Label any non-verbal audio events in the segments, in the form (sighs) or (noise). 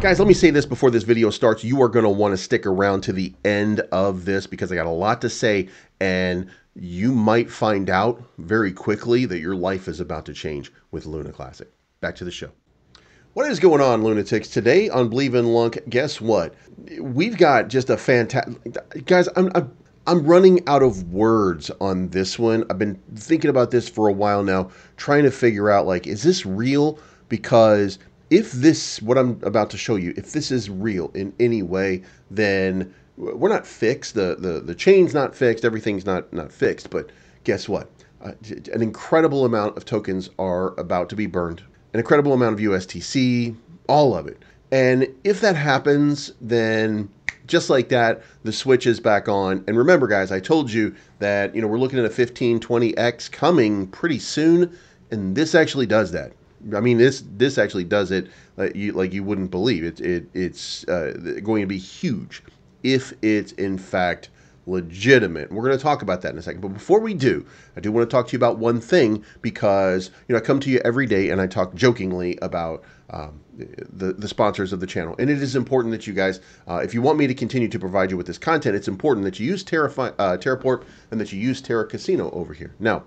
Guys, let me say this before this video starts. You are going to want to stick around to the end of this because I got a lot to say and you might find out very quickly that your life is about to change with Luna Classic. Back to the show. What is going on, lunatics? Today on Believe in Lunk, guess what? We've got just a fantastic... Guys, I'm, I'm, I'm running out of words on this one. I've been thinking about this for a while now, trying to figure out, like, is this real? Because if this, what I'm about to show you, if this is real in any way, then we're not fixed. The, the, the chain's not fixed. Everything's not, not fixed. But guess what? Uh, an incredible amount of tokens are about to be burned. An incredible amount of USTC, all of it. And if that happens, then just like that, the switch is back on. And remember, guys, I told you that, you know, we're looking at a 15, 20x coming pretty soon. And this actually does that. I mean, this this actually does it like you like you wouldn't believe. It, it it's uh, going to be huge if it's in fact legitimate. We're going to talk about that in a second. But before we do, I do want to talk to you about one thing because you know I come to you every day and I talk jokingly about um, the the sponsors of the channel, and it is important that you guys, uh, if you want me to continue to provide you with this content, it's important that you use Terra uh, Terraport and that you use Terra Casino over here. Now,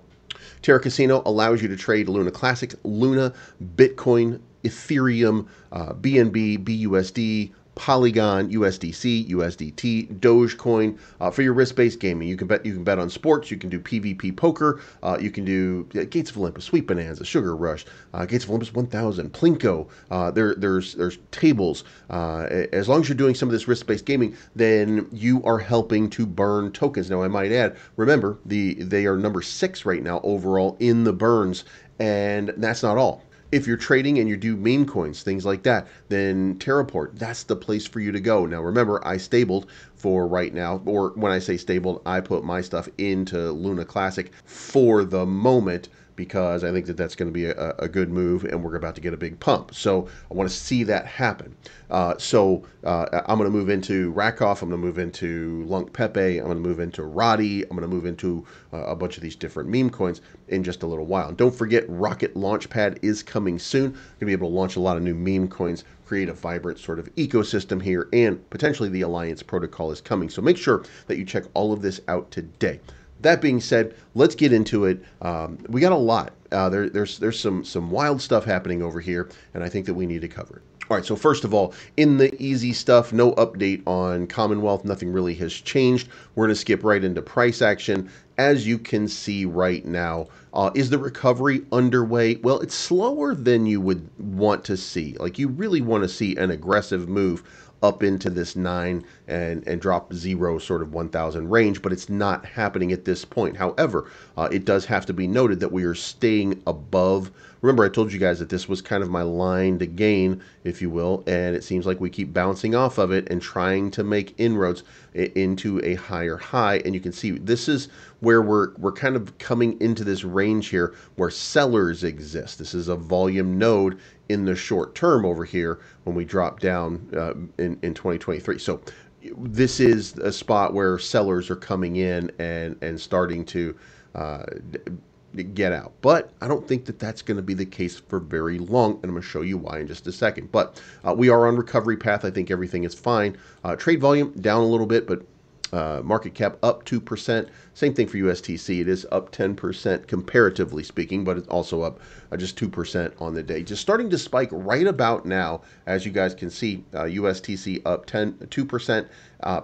Terra Casino allows you to trade Luna Classic, Luna, Bitcoin, Ethereum, uh, BNB, BUSD, Polygon, USDC, USDT, Dogecoin uh, for your risk-based gaming. You can bet you can bet on sports. You can do PvP poker. Uh, you can do Gates of Olympus, Sweet Bonanza, Sugar Rush, uh, Gates of Olympus 1000, Plinko. Uh, there there's there's tables. Uh, as long as you're doing some of this risk-based gaming, then you are helping to burn tokens. Now I might add, remember the they are number six right now overall in the burns, and that's not all if you're trading and you do meme coins, things like that, then Terraport, that's the place for you to go. Now, remember, I stabled for right now, or when I say stabled, I put my stuff into Luna Classic for the moment because I think that that's going to be a, a, good move and we're about to get a big pump. So I want to see that happen. Uh, so uh, I'm going to move into Rakoff. I'm going to move into Lunk Pepe. I'm going to move into Roddy. I'm going to move into uh, a bunch of these different meme coins in just a little while. And don't forget, Rocket Launchpad is coming soon. Going to be able to launch a lot of new meme coins create a vibrant sort of ecosystem here, and potentially the Alliance protocol is coming. So make sure that you check all of this out today that being said, let's get into it. Um, we got a lot. Uh, there, there's there's some some wild stuff happening over here, and I think that we need to cover it. All right, so first of all, in the easy stuff, no update on Commonwealth. Nothing really has changed. We're going to skip right into price action. As you can see right now, uh, is the recovery underway? Well, it's slower than you would want to see. Like you really want to see an aggressive move up into this 9 and, and drop 0 sort of 1000 range, but it's not happening at this point. However, uh, it does have to be noted that we are staying above. Remember, I told you guys that this was kind of my line to gain, if you will, and it seems like we keep bouncing off of it and trying to make inroads into a higher high. And you can see this is where we're, we're kind of coming into this range here where sellers exist. This is a volume node in the short term over here when we drop down uh, in, in 2023. So this is a spot where sellers are coming in and, and starting to uh, get out. But I don't think that that's going to be the case for very long, and I'm going to show you why in just a second. But uh, we are on recovery path. I think everything is fine. Uh, trade volume down a little bit, but uh, market cap up 2%. Same thing for USTC. It is up 10% comparatively speaking, but it's also up uh, just 2% on the day. Just starting to spike right about now. As you guys can see, uh, USTC up 10, 2%. Uh,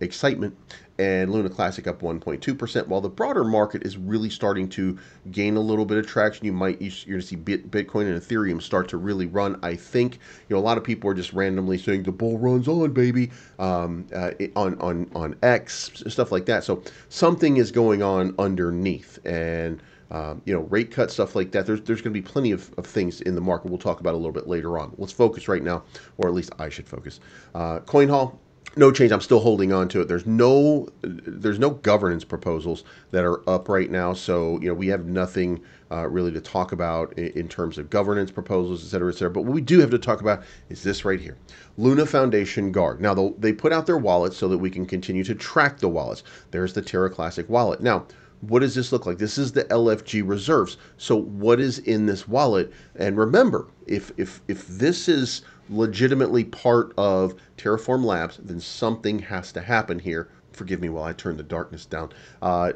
excitement and Luna Classic up 1.2%. While the broader market is really starting to gain a little bit of traction, you might you're going to see Bitcoin and Ethereum start to really run. I think you know a lot of people are just randomly saying the bull runs on, baby, um, uh, on on on X stuff like that. So something is going on underneath, and um, you know, rate cut stuff like that. There's there's going to be plenty of, of things in the market. We'll talk about a little bit later on. Let's focus right now, or at least I should focus. Uh, CoinHall no change. I'm still holding on to it. There's no there's no governance proposals that are up right now, so you know we have nothing uh, really to talk about in, in, terms of governance proposals, et cetera, et cetera. But what we do have to talk about is this right here, Luna Foundation Guard. Now they put out their wallets so that we can continue to track the wallets. There's the Terra Classic wallet. Now what does this look like? This is the LFG reserves. So what is in this wallet? And remember, if if if this is legitimately part of Terraform Labs, then something has to happen here. Forgive me while I turn the darkness down. Uh,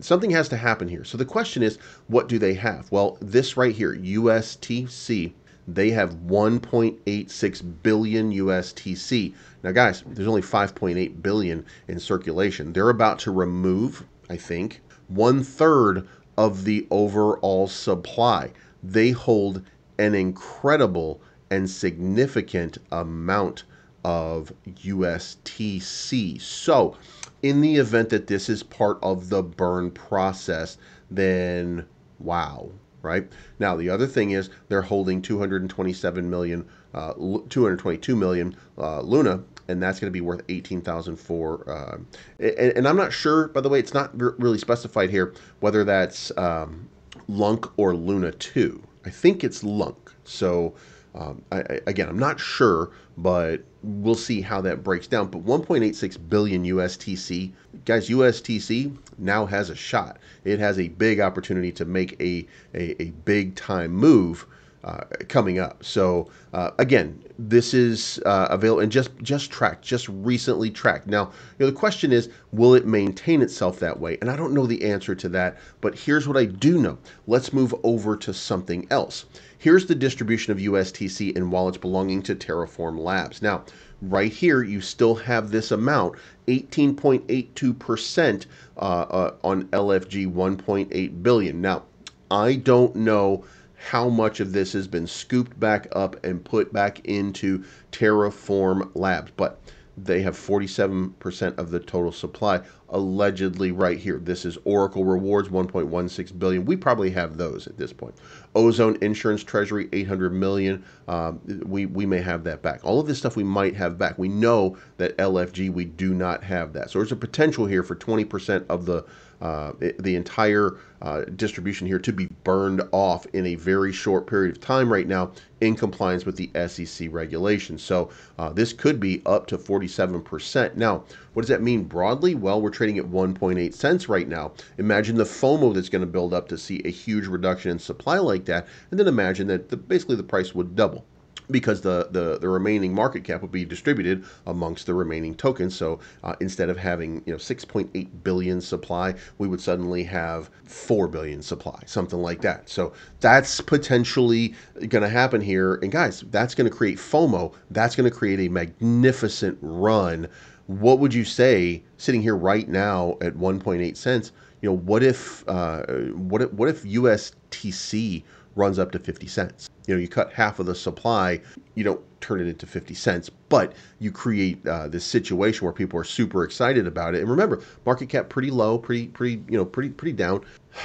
something has to happen here. So the question is, what do they have? Well, this right here, USTC, they have 1.86 billion USTC. Now, guys, there's only 5.8 billion in circulation. They're about to remove, I think, one third of the overall supply. They hold an incredible and significant amount of USTC. So, in the event that this is part of the burn process, then wow, right? Now, the other thing is they're holding 227 million, uh, 222 million uh, Luna, and that's going to be worth 18,000 for. Uh, and, and, I'm not sure, by the way, it's not really specified here whether that's um, Lunk or Luna 2. I think it's Lunk. So um, I, I, again, I'm not sure, but we'll see how that breaks down. But 1.86 billion USTC, guys, USTC now has a shot. It has a big opportunity to make a a, a big time move. Uh, coming up. So uh, again, this is uh, available and just just tracked, just recently tracked. Now, you know, the question is, will it maintain itself that way? And I don't know the answer to that, but here's what I do know. Let's move over to something else. Here's the distribution of USTC in wallets belonging to Terraform Labs. Now, right here, you still have this amount, 18.82% uh, uh, on LFG 1.8 billion. Now, I don't know how much of this has been scooped back up and put back into Terraform Labs, but they have 47% of the total supply allegedly right here. This is Oracle rewards 1.16 billion. We probably have those at this point. Ozone Insurance Treasury 800 million. Um, we we may have that back. All of this stuff we might have back. We know that LFG we do not have that. So there's a potential here for 20% of the uh, the entire uh, distribution here to be burned off in a very short period of time right now in compliance with the SEC regulations. So uh, this could be up to 47%. Now, what does that mean broadly? Well, we're trading at 1.8 cents right now. Imagine the FOMO that's going to build up to see a huge reduction in supply like that, and then imagine that the, basically the price would double because the, the, the remaining market cap will be distributed amongst the remaining tokens. So uh, instead of having you know 6.8 billion supply, we would suddenly have 4 billion supply, something like that. So that's potentially going to happen here. And guys, that's going to create FOMO. That's going to create a magnificent run. What would you say sitting here right now at 1.8 cents? You know, what if uh, what if, what if USTC runs up to 50 cents. You know, you cut half of the supply, you don't turn it into 50 cents, but you create uh, this situation where people are super excited about it. And remember, market cap pretty low, pretty, pretty, you know, pretty, pretty down.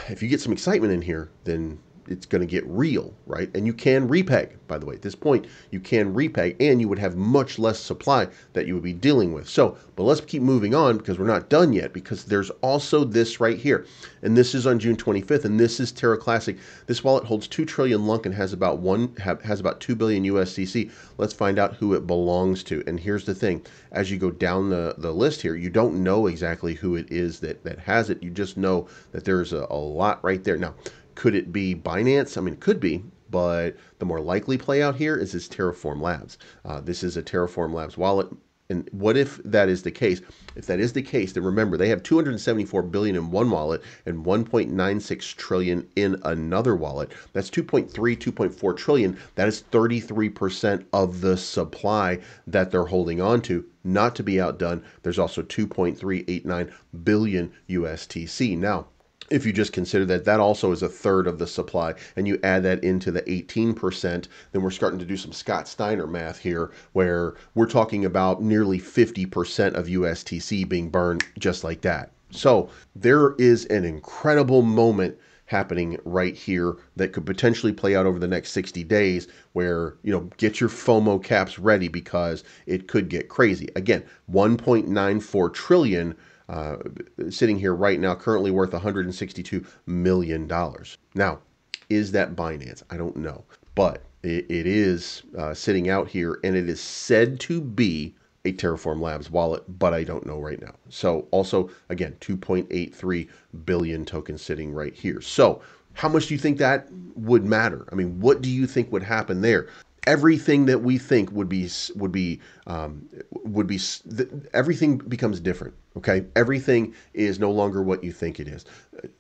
If you get some excitement in here, then it's going to get real, right? And you can repeg, by the way. At this point, you can repeg and you would have much less supply that you would be dealing with. So, but let's keep moving on because we're not done yet because there's also this right here. And this is on June 25th and this is Terra Classic. This wallet holds 2 trillion LUNC and has about 1 has about 2 billion USDC. Let's find out who it belongs to. And here's the thing, as you go down the the list here, you don't know exactly who it is that that has it. You just know that there's a, a lot right there. Now, could it be Binance? I mean, it could be, but the more likely play out here is this Terraform Labs. Uh, this is a Terraform Labs wallet. And what if that is the case? If that is the case, then remember they have 274 billion in one wallet and 1.96 trillion in another wallet. That's 2.3, 2.4 trillion. That is 33% of the supply that they're holding on to. Not to be outdone, there's also 2.389 billion USTC. Now, if you just consider that that also is a third of the supply and you add that into the 18%, then we're starting to do some Scott Steiner math here where we're talking about nearly 50% of USTC being burned just like that. So there is an incredible moment happening right here that could potentially play out over the next 60 days where you know get your FOMO caps ready because it could get crazy. Again, 1.94 trillion uh, sitting here right now, currently worth $162 million. Now, is that Binance? I don't know. But it, it is uh, sitting out here, and it is said to be a Terraform Labs wallet, but I don't know right now. So also, again, 2.83 billion tokens sitting right here. So how much do you think that would matter? I mean, what do you think would happen there? Everything that we think would be would be um, would be everything becomes different. Okay, everything is no longer what you think it is.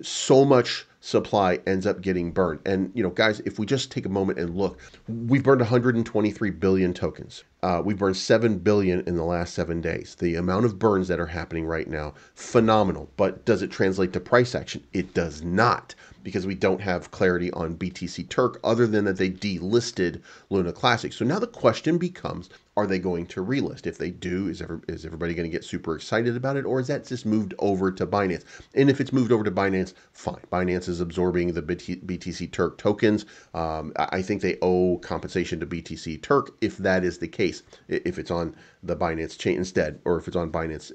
So much supply ends up getting burned. And, you know, guys, if we just take a moment and look, we've burned 123 billion tokens. Uh, we've burned 7 billion in the last seven days. The amount of burns that are happening right now, phenomenal. But does it translate to price action? It does not because we don't have clarity on BTC Turk other than that they delisted Luna Classic. So now the question becomes are they going to relist? If they do, is, ever, is everybody going to get super excited about it, or is that just moved over to Binance? And if it's moved over to Binance, fine. Binance is absorbing the BTC Turk tokens. Um, I think they owe compensation to BTC Turk if that is the case, if it's on the Binance chain instead, or if it's on Binance.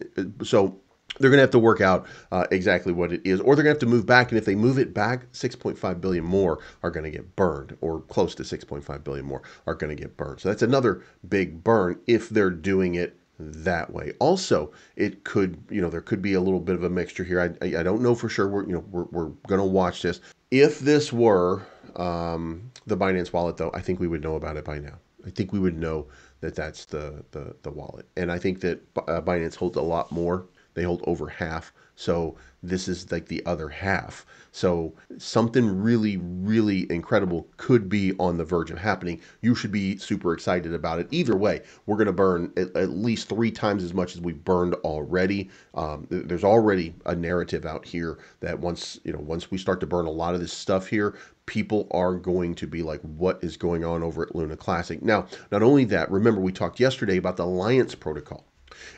So they're going to have to work out uh, exactly what it is, or they're going to have to move back. And if they move it back, 6.5 billion more are going to get burned, or close to 6.5 billion more are going to get burned. So that's another big burn if they're doing it that way. Also, it could, you know, there could be a little bit of a mixture here. I, I, I don't know for sure. We're, you know, we're, we're going to watch this. If this were um, the Binance wallet, though, I think we would know about it by now. I think we would know that that's the the, the wallet, and I think that uh, Binance holds a lot more they hold over half. So this is like the other half. So something really, really incredible could be on the verge of happening. You should be super excited about it. Either way, we're going to burn at, at, least three times as much as we've burned already. Um, there's already a narrative out here that once you know, once we start to burn a lot of this stuff here, people are going to be like, what is going on over at Luna Classic? Now, not only that, remember we talked yesterday about the Alliance protocol.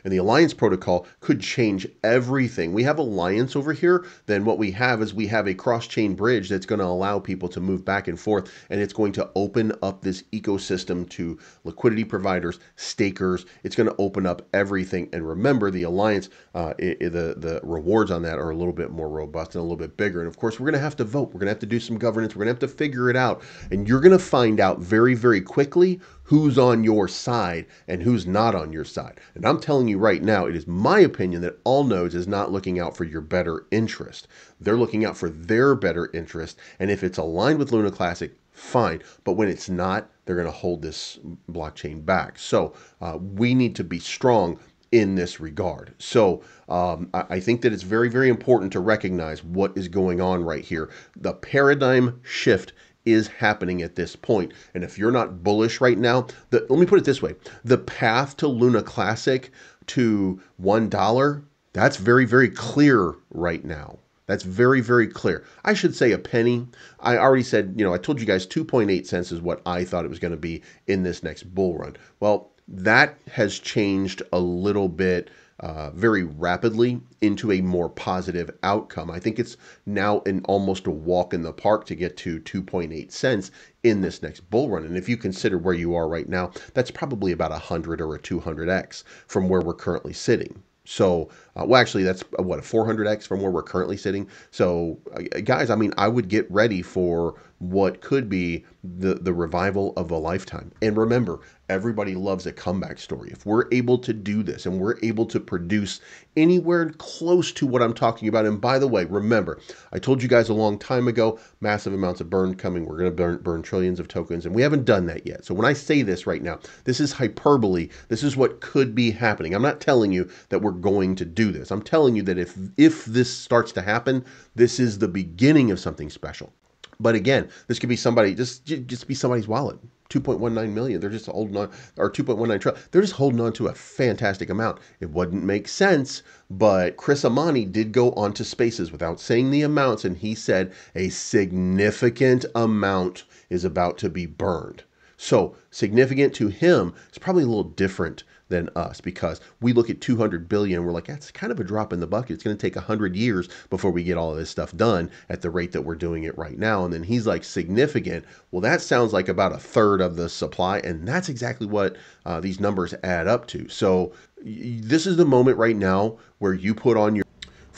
And the Alliance protocol could change everything. We have Alliance over here, then what we have is we have a cross-chain bridge that's going to allow people to move back and forth, and it's going to open up this ecosystem to liquidity providers, stakers. It's going to open up everything. And remember, the Alliance, uh, it, it, the, the rewards on that are a little bit more robust and a little bit bigger. And of course, we're going to have to vote. We're going to have to do some governance. We're going to have to figure it out. And you're going to find out very, very quickly who's on your side and who's not on your side. And I'm telling you right now, it is my opinion that Allnodes is not looking out for your better interest. They're looking out for their better interest. And if it's aligned with Luna Classic, fine. But when it's not, they're going to hold this blockchain back. So uh, we need to be strong in this regard. So um, I think that it's very, very important to recognize what is going on right here. The paradigm shift is happening at this point. And if you're not bullish right now, the, let me put it this way the path to Luna Classic to $1, that's very, very clear right now. That's very, very clear. I should say a penny. I already said, you know, I told you guys 2.8 cents is what I thought it was going to be in this next bull run. Well, that has changed a little bit uh, very rapidly into a more positive outcome. I think it's now an almost a walk in the park to get to 2.8 cents in this next bull run. And if you consider where you are right now, that's probably about a 100 or a 200x from where we're currently sitting. So, uh, well, actually, that's uh, what a 400x from where we're currently sitting. So, uh, guys, I mean, I would get ready for what could be the the revival of a lifetime. And remember, everybody loves a comeback story. If we're able to do this and we're able to produce anywhere close to what I'm talking about, and by the way, remember, I told you guys a long time ago, massive amounts of burn coming. We're going to burn, burn trillions of tokens, and we haven't done that yet. So when I say this right now, this is hyperbole. This is what could be happening. I'm not telling you that we're going to do this. I'm telling you that if if this starts to happen, this is the beginning of something special. But again, this could be somebody just just be somebody's wallet. 2.19 million. They're just holding on, or 2.19 trillion. They're just holding on to a fantastic amount. It wouldn't make sense, but Chris Amani did go onto Spaces without saying the amounts, and he said a significant amount is about to be burned. So significant to him is probably a little different than us because we look at 200 billion and we're like that's kind of a drop in the bucket. It's going to take 100 years before we get all of this stuff done at the rate that we're doing it right now. And then he's like significant. Well that sounds like about a third of the supply and that's exactly what uh, these numbers add up to. So this is the moment right now where you put on your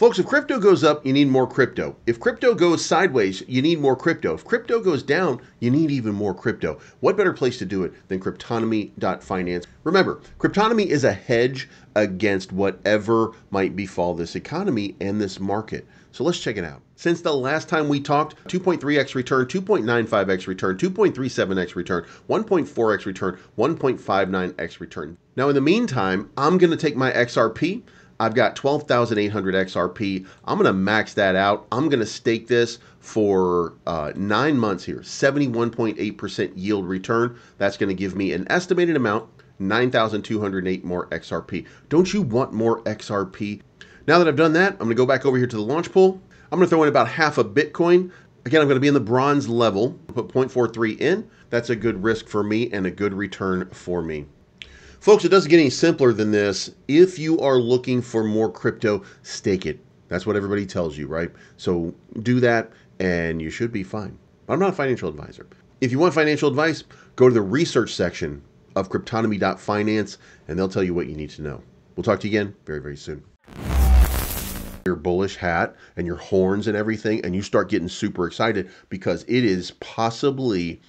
Folks, if crypto goes up, you need more crypto. If crypto goes sideways, you need more crypto. If crypto goes down, you need even more crypto. What better place to do it than cryptonomy.finance? Remember, cryptonomy is a hedge against whatever might befall this economy and this market. So let's check it out. Since the last time we talked, 2.3x return, 2.95x return, 2.37x return, 1.4x return, 1.59x return. Now, in the meantime, I'm going to take my XRP. I've got 12,800 XRP. I'm going to max that out. I'm going to stake this for uh, nine months here, 71.8% yield return. That's going to give me an estimated amount, 9,208 more XRP. Don't you want more XRP? Now that I've done that, I'm going to go back over here to the launch pool. I'm going to throw in about half a Bitcoin. Again, I'm going to be in the bronze level, put 0.43 in. That's a good risk for me and a good return for me. Folks, it doesn't get any simpler than this. If you are looking for more crypto, stake it. That's what everybody tells you, right? So do that and you should be fine. I'm not a financial advisor. If you want financial advice, go to the research section of cryptonomy.finance and they'll tell you what you need to know. We'll talk to you again very, very soon your bullish hat and your horns and everything, and you start getting super excited because it is possibly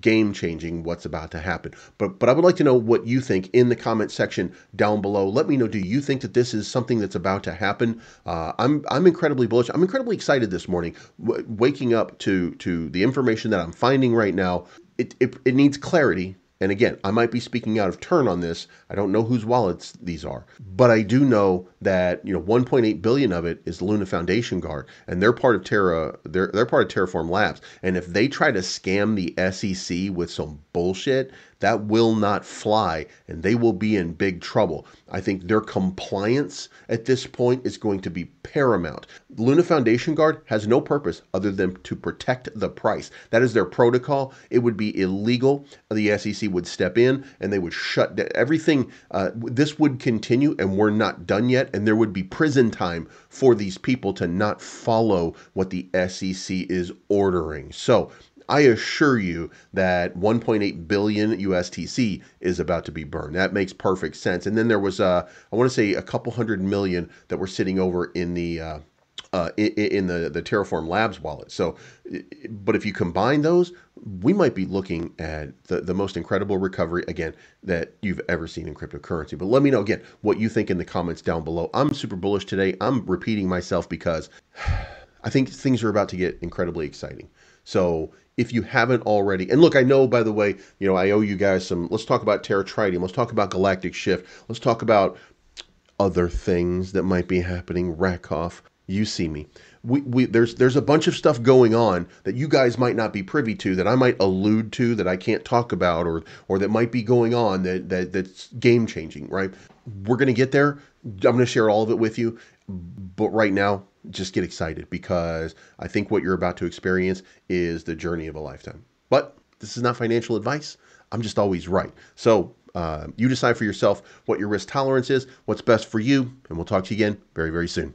game changing what's about to happen. But but I would like to know what you think in the comment section down below. Let me know. Do you think that this is something that's about to happen? Uh, I'm I'm incredibly bullish. I'm incredibly excited this morning, w- waking up to to the information that I'm finding right now. It, it, it needs clarity and again, I might be speaking out of turn on this. I don't know whose wallets these are, but I do know that you know 1.8 billion of it is Luna Foundation Guard, and they're part of Terra. They're they're part of Terraform Labs. And if they try to scam the SEC with some bullshit, that will not fly, and they will be in big trouble. I think their compliance at this point is going to be paramount. Luna Foundation Guard has no purpose other than to protect the price. That is their protocol. It would be illegal. The SEC would step in and they would shut down everything. Uh, this would continue, and we're not done yet. And there would be prison time for these people to not follow what the SEC is ordering. So I assure you that 1.8 billion USTC is about to be burned. That makes perfect sense. And then there was, uh, I want to say, a couple hundred million that were sitting over in the uh, uh, in, in, the the Terraform Labs wallet. So, but if you combine those, we might be looking at the, the most incredible recovery again that you've ever seen in cryptocurrency. But let me know again what you think in the comments down below. I'm super bullish today. I'm repeating myself because (sighs) I think things are about to get incredibly exciting. So if you haven't already, and look, I know by the way, you know, I owe you guys some. Let's talk about Terra Tritium. Let's talk about Galactic Shift. Let's talk about other things that might be happening. Rakoff, you see me. We, we there's there's a bunch of stuff going on that you guys might not be privy to that I might allude to that I can't talk about or or that might be going on that that that's game changing. Right? We're gonna get there. I'm gonna share all of it with you. But right now, just get excited because I think what you're about to experience is the journey of a lifetime. But this is not financial advice. I'm just always right. So uh, you decide for yourself what your risk tolerance is, what's best for you, and we'll talk to you again very, very soon.